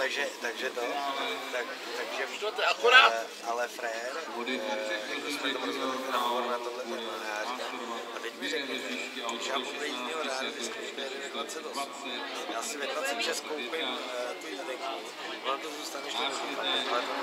takže, takže to, tak, takže, To je akorát. ale frér, jako jsme rozhodli na hovor na tohle téma, a já říkám, a teď mi řekněte, když já ve 28, já si ve 26 koupím eh, tu jízdenku, ono to zůstane ještě na ale to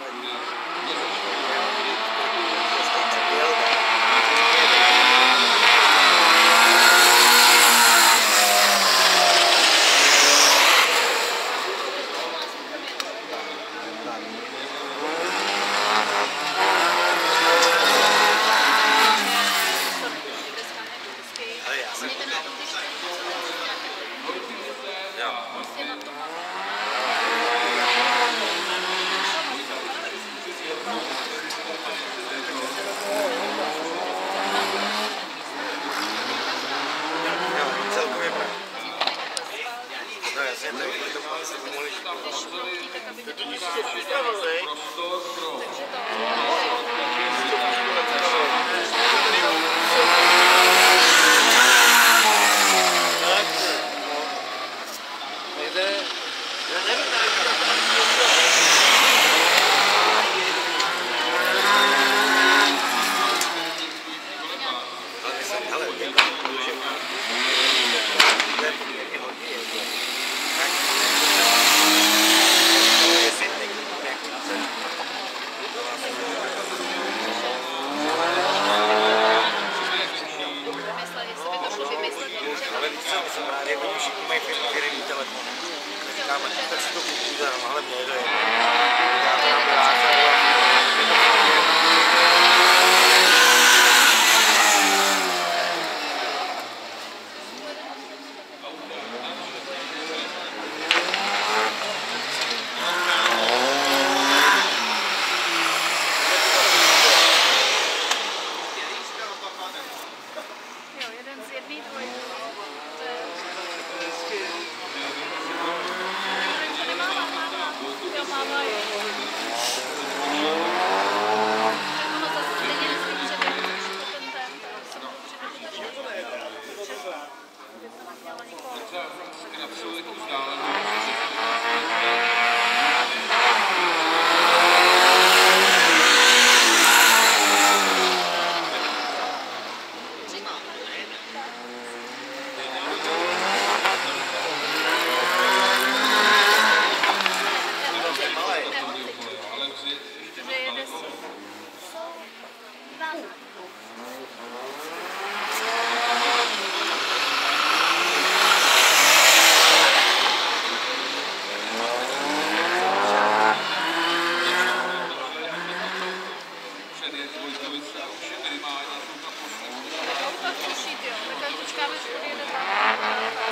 Это не все переделывает. jako všichni jako mají firmy, které telefon. Tak říkáme, tak si to kupuji, ale mě to je. Já to from picking up shoes, tedy Vojtovice a už je minimálně. Doufat tušit, jo. Tak počkáme, že odjede tam.